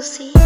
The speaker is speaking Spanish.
Lucy.